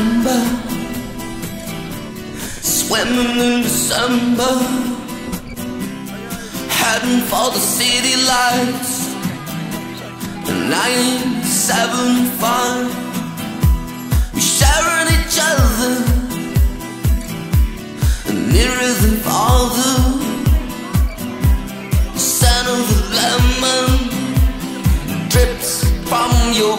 remember swimming in December, heading for the city lights. The 975, we sharing each other, nearer than farther. The scent of the lemon drips from your